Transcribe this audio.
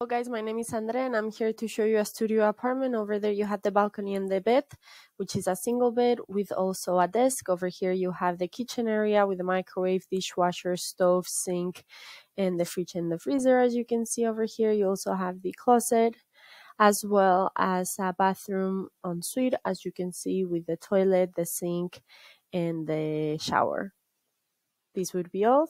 Hello guys, my name is Andre and I'm here to show you a studio apartment. Over there you have the balcony and the bed, which is a single bed with also a desk. Over here you have the kitchen area with the microwave, dishwasher, stove, sink, and the fridge and the freezer as you can see over here. You also have the closet as well as a bathroom ensuite as you can see with the toilet, the sink, and the shower. This would be all.